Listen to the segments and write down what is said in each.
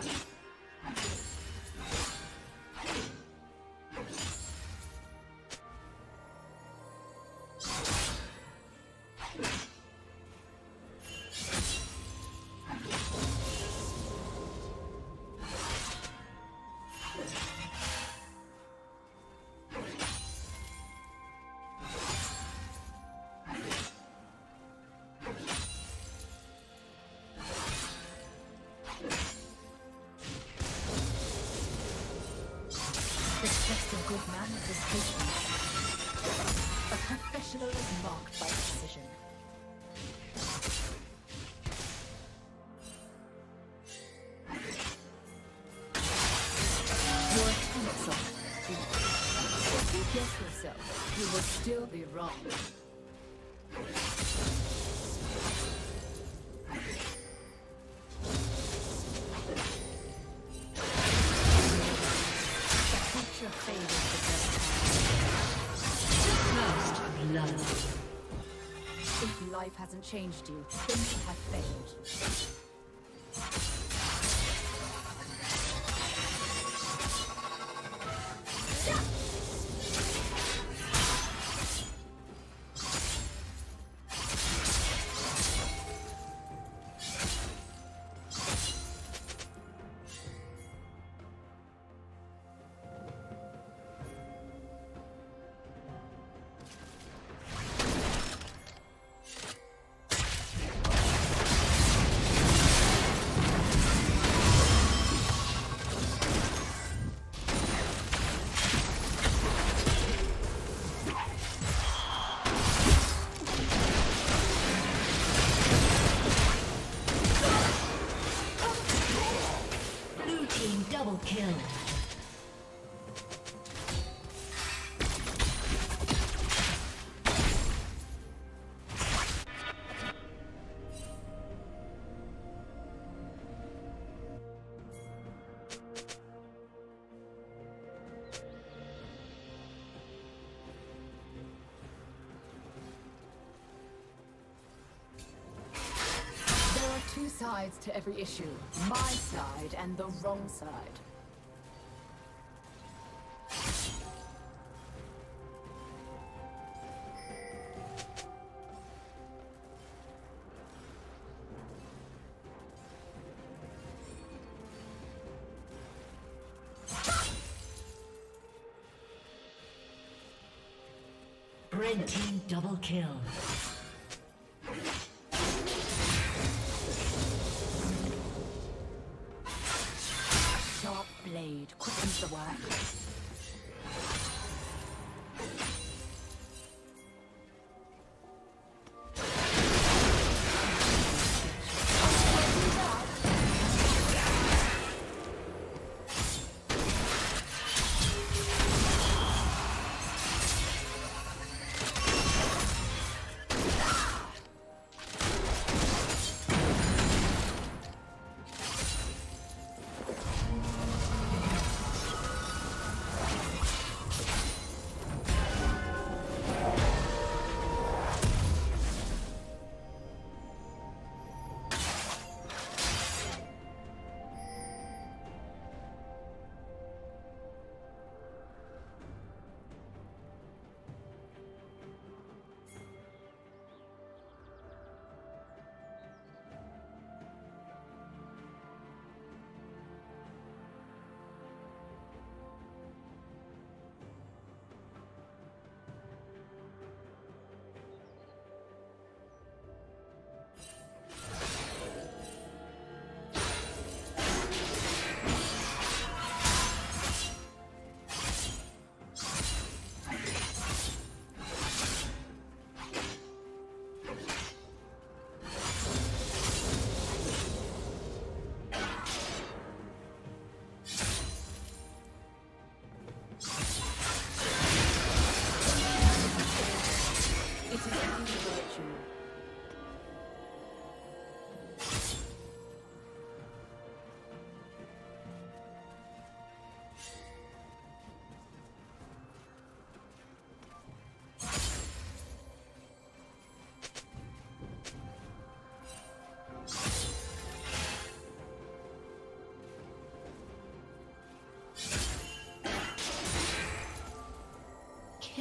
Thank you. A professional is marked by precision. Your you guess yourself, you will still be wrong. Life hasn't changed you, things have failed. Two sides to every issue. My side and the wrong side. Red team double kill.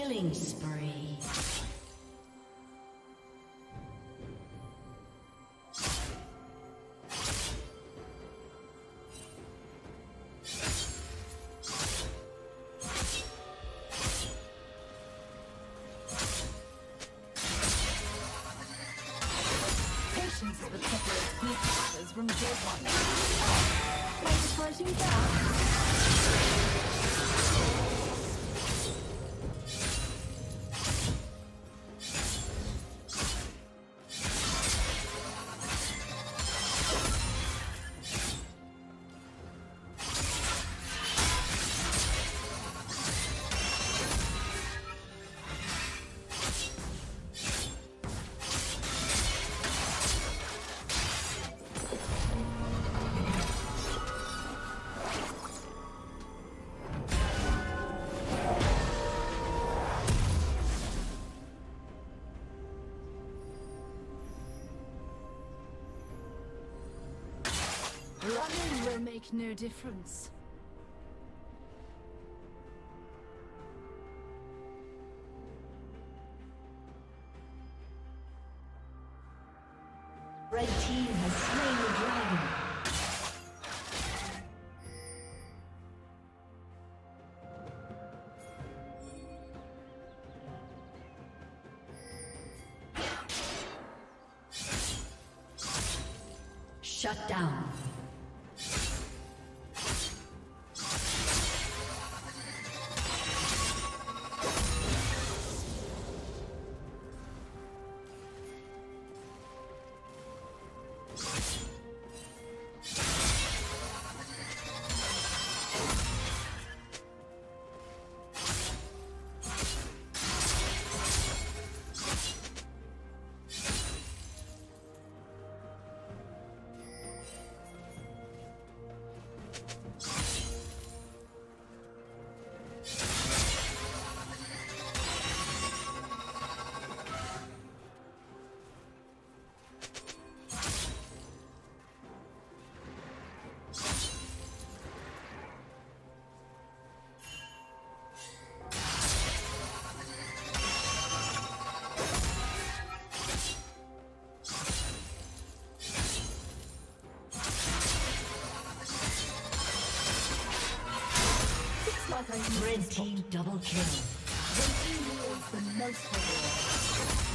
Killing spree. From dead ones. Are you fighting make no difference. Red team has slain the dragon. Shut down. Red team double kill. The team the most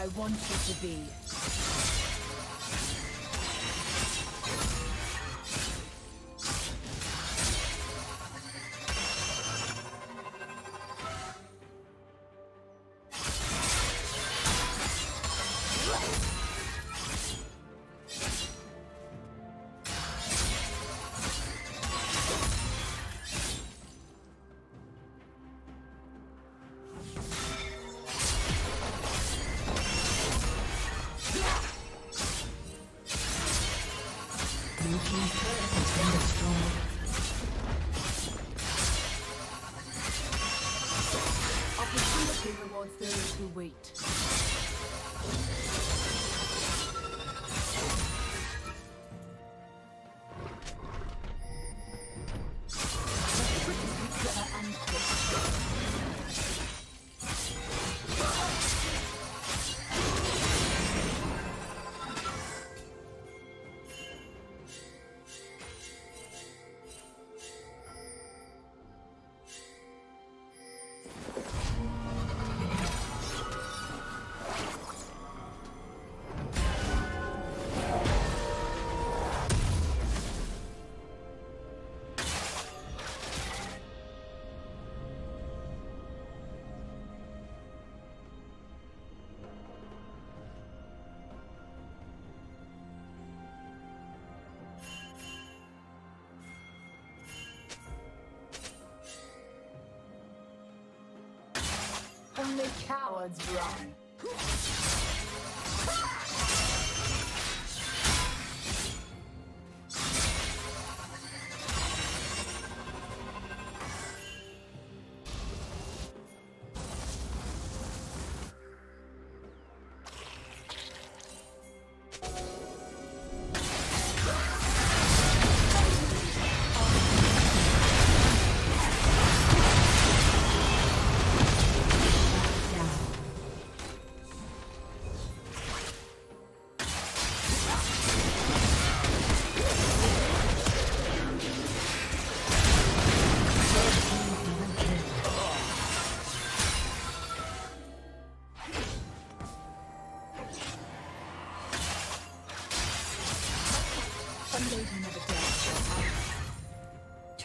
I want you to be. Cowards run.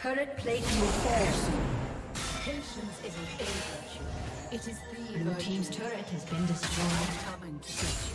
Turret plate will fall soon. Patience is a virtue. It is the Blue virtue team's turret has been destroyed. coming to get you.